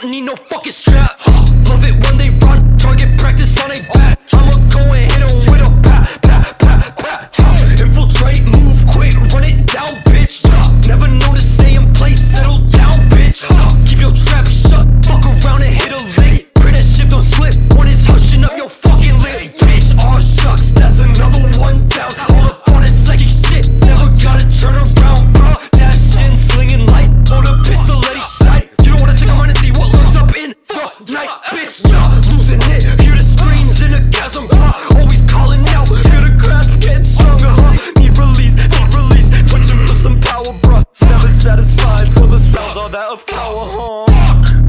don't need no fucking strap. night, bitch, y'all losing it Hear the screams in a chasm, huh? Always calling out, feel the grasp getting stronger, huh? Need release, need release, twitching for some power, bruh Never satisfied till the sounds are that of power, huh?